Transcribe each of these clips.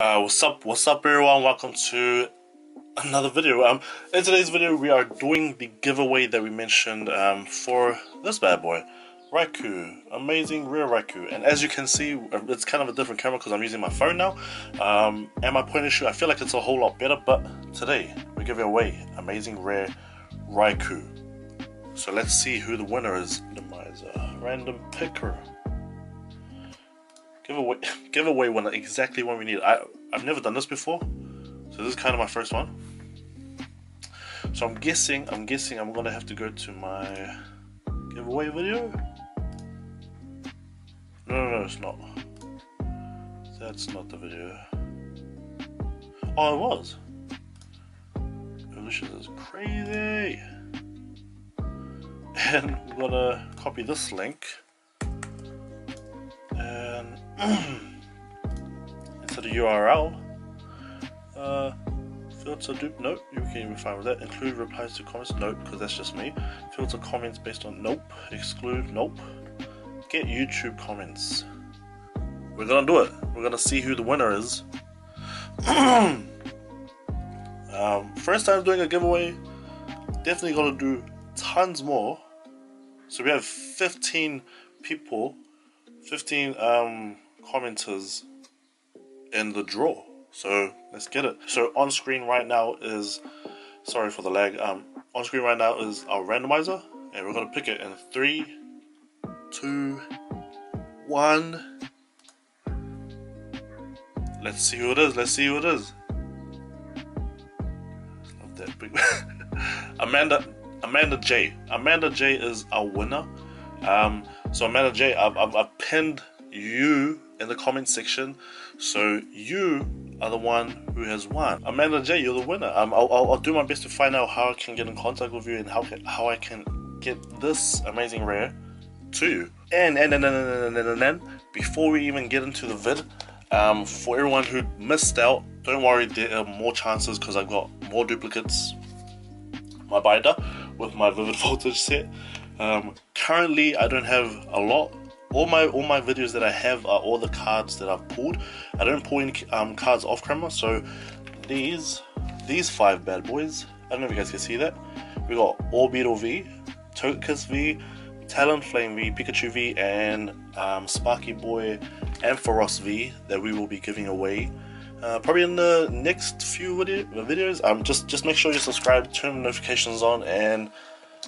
Uh, what's up? What's up, everyone? Welcome to another video. Um, in today's video, we are doing the giveaway that we mentioned um, for this bad boy, Raikou, amazing rare Raikou. And as you can see, uh, it's kind of a different camera because I'm using my phone now. Um, and my point view, I feel like it's a whole lot better. But today, we're giving away amazing rare Raikou. So let's see who the winner is. Randomizer, random picker give away give away one exactly when we need. I I've never done this before, so this is kind of my first one. So I'm guessing I'm guessing I'm gonna have to go to my giveaway video. No, no, no, it's not. That's not the video. Oh, it was. Evolution is crazy. And we're gonna copy this link into the URL. Uh, filter dupe, nope, you can even fine with that. Include replies to comments, nope, because that's just me. Filter comments based on, nope. Exclude, nope. Get YouTube comments. We're gonna do it. We're gonna see who the winner is. um, first time doing a giveaway. Definitely gonna do tons more. So we have 15 people, 15 um, commenters in the draw. So let's get it. So on screen right now is, sorry for the lag, um, on screen right now is our randomizer. And we're to pick it in three, two, one. Let's see who it is. Let's see who it is. Not that big. Amanda, Amanda J. Amanda J is our winner. Um, so Amanda J, I've, I've, I've pinned you in the comment section. So you are the one who has won. Amanda J, you're the winner. Um, I'll, I'll, I'll, do my best to find out how I can get in contact with you and how how I can get this amazing rare to you. And and and and and, and, and, and before we even get into the vid, um, for everyone who missed out, don't worry, there are more chances because I've got more duplicates. My binder with my vivid voltage set. Um, currently, I don't have a lot all my all my videos that I have are all the cards that I've pulled. I don't pull any um, cards off camera, so these these five bad boys. I don't know if you guys can see that. We got Orbeetle V, Togekiss V, Talonflame V, Pikachu V, and um, Sparky Boy and Ampharos V that we will be giving away. Uh, probably in the next few video videos. Um, just just make sure you subscribe, turn notifications on, and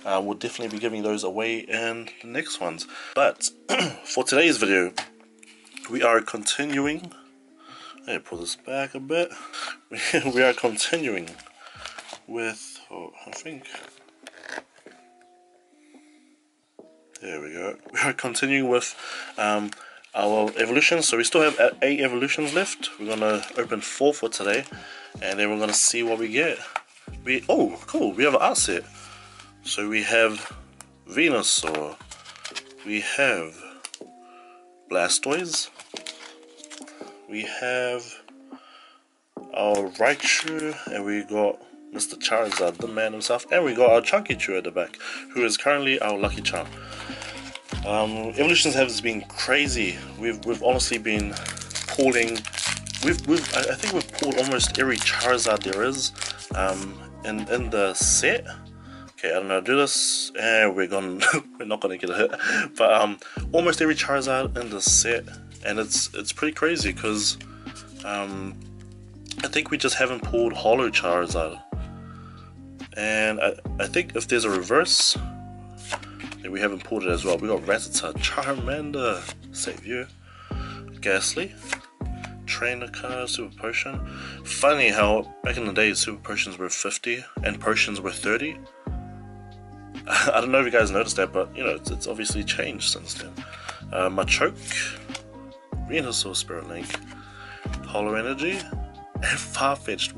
uh, we'll definitely be giving those away in the next ones. But for today's video, we are continuing. Me pull this back a bit. we are continuing with, oh, I think. There we go. We are continuing with um, our evolutions. So we still have eight evolutions left. We're gonna open four for today, and then we're gonna see what we get. We oh cool. We have an art set. So we have Venusaur, we have Blastoise, we have our Raichu, and we got Mr. Charizard, the man himself, and we got our Chunky Chew at the back, who is currently our lucky charm. Um, evolutions have been crazy. We've we've honestly been pulling. We've we've I think we've pulled almost every Charizard there is um, in in the set. Okay, I don't know, do this, and we're gonna, we're not gonna get a hit. But um, almost every Charizard in the set, and it's it's pretty crazy because um, I think we just haven't pulled Holo Charizard, and I I think if there's a reverse, then we haven't pulled it as well. We got Rattata, Charmander, Savior, Gastly, trainer card, super potion. Funny how back in the day super potions were 50 and potions were 30. I don't know if you guys noticed that, but you know, it's, it's obviously changed since then. Uh, Machoke, Venusaur Spirit Link, Holo Energy, and Farfetch'd.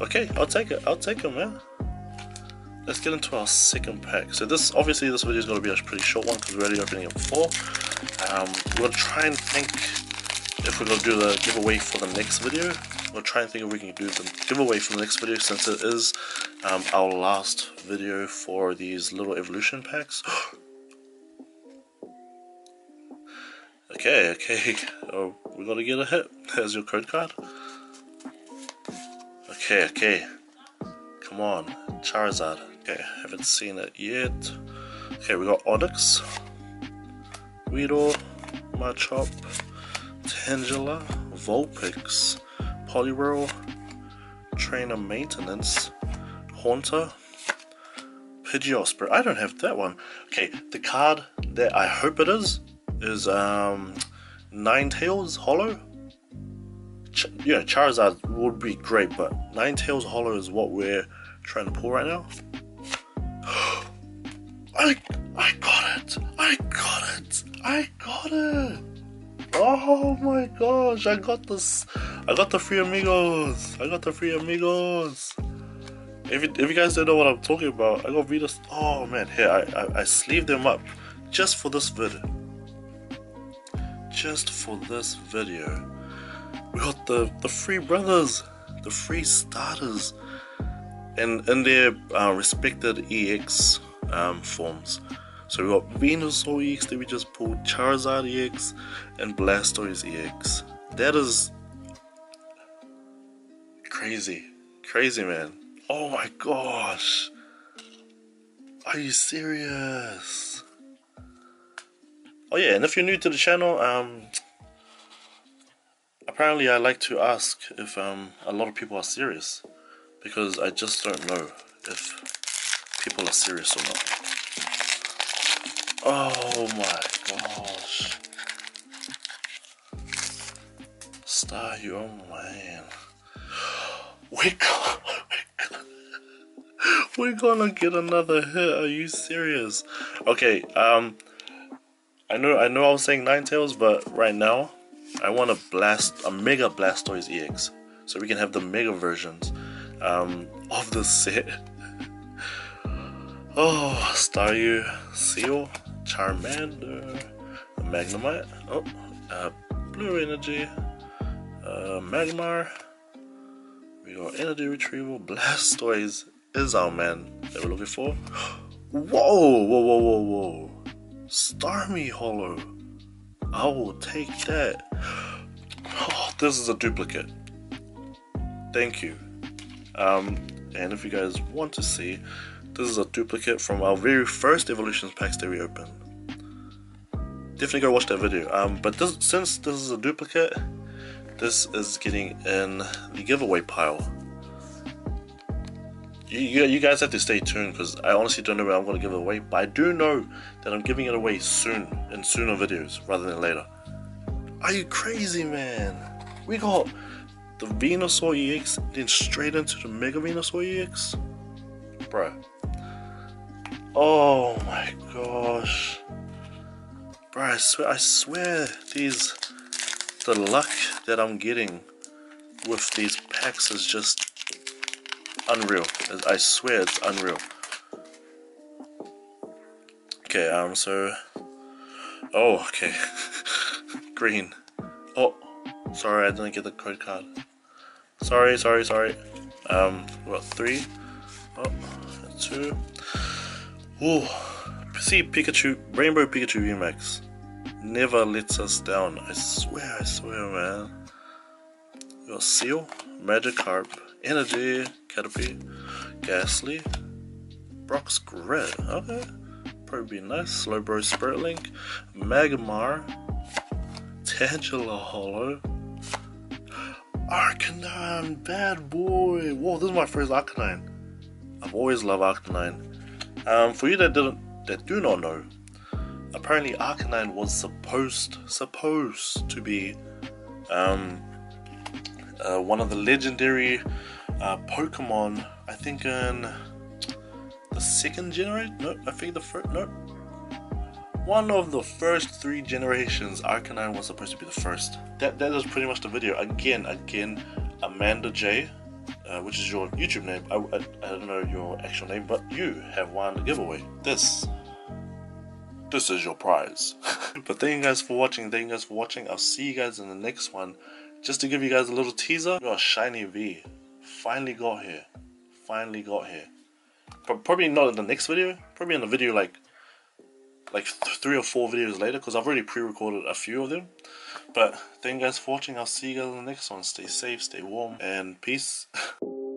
okay, I'll take it. I'll take it, man. Let's get into our second pack. So this, obviously, this video is going to be a pretty short one because we're already opening up four. Um, we're going to try and think if we're going to do the giveaway for the next video. We'll try and think if we can do the giveaway for the next video since it is um, our last video for these little evolution packs. okay, okay, oh, we gotta get a hit. There's your code card. Okay, okay. Come on, Charizard. Okay, haven't seen it yet. Okay, we got Onix, Weedle, Machop, Tangela, Vulpix, Poliwhirl, Trainer Maintenance, Haunter, Pidgeotto. I don't have that one. Okay, the card that I hope it is is um Ninetales Holo. Ch yeah, Charizard would be great, but Ninetales Holo is what we're trying to pull right now. I I got it! I got it! I got it! Oh my gosh, I got this I got the free amigos! I got the free amigos! If you, if you guys don't know what I'm talking about, I got Venus. Oh man, here I, I I sleeved them up just for this video. Just for this video, we got the the free brothers, the free starters, and in their uh, respected EX um, forms. So we got Venusaur EX that we just pulled, Charizard EX, and Blastoise EX. That is crazy, crazy man. Oh my gosh. Are you serious? Oh yeah, and if you're new to the channel, um apparently I like to ask if um a lot of people are serious because I just don't know if people are serious or not. Oh my gosh. Staryu oh man. Wake up we're gonna get another hit. Are you serious? Okay, um, I know, I know, I was saying Ninetales, but right now, I want to blast a Mega Blastoise EX, so we can have the Mega versions um, of the set. oh, Staryu, Seel, Charmander, Magnemite, oh, uh, Blue Energy, uh, Magmar. We got Energy Retrieval, Blastoise, is our man that we're looking for. Whoa, whoa, whoa, whoa, whoa. Starmie Holo. I will take that. Oh, this is a duplicate. Thank you. Um, and if you guys want to see, this is a duplicate from our very first evolutions packs that we opened. Definitely go watch that video. Um, but this, since this is a duplicate, this is getting in the giveaway pile you, you guys have to stay tuned because I honestly don't know when I'm going to give away, but I do know that I'm giving it away soon in sooner videos rather than later. Are you crazy, man? We got the Venusaur EX, then straight into the Mega Venusaur EX? Bruh. Oh my gosh. Bruh, I swear, I swear these, the luck that I'm getting with these packs is just unreal. I swear it's unreal. Okay, um, so... Oh, okay. Green. Oh, sorry, I didn't get the code card. Sorry, sorry, sorry. Um, we got three. Oh, two. Ooh. See, Pikachu, Rainbow Pikachu VMAX never lets us down. I swear, I swear, man. Got Seel, Magikarp, Energy, Caterpie, Gastly, Brock's Grit, okay, probably be nice, Slowbro Spirit Link, Magmar, Tangela Holo, Arcanine, bad boy, whoa, this is my first Arcanine, I've always loved Arcanine, um, for you that didn't, that do not know, apparently Arcanine was supposed, supposed to be, um, uh, one of the legendary uh, Pokemon, I think in the second generation? No, I think the first, no. One of the first three generations, Arcanine was supposed to be the first. That That is pretty much the video. Again, again, Amanda J, uh, which is your YouTube name. I, I, I don't know your actual name, but you have won the giveaway. This this is your prize. but thank you guys for watching. Thank you guys for watching. I'll see you guys in the next one. Just to give you guys a little teaser, got Shiny V finally got here. Finally got here. But Probably not in the next video. Probably in the video like like th three or four videos later because I've already pre-recorded a few of them. But thank you guys for watching. I'll see you guys in the next one. Stay safe, stay warm, and peace.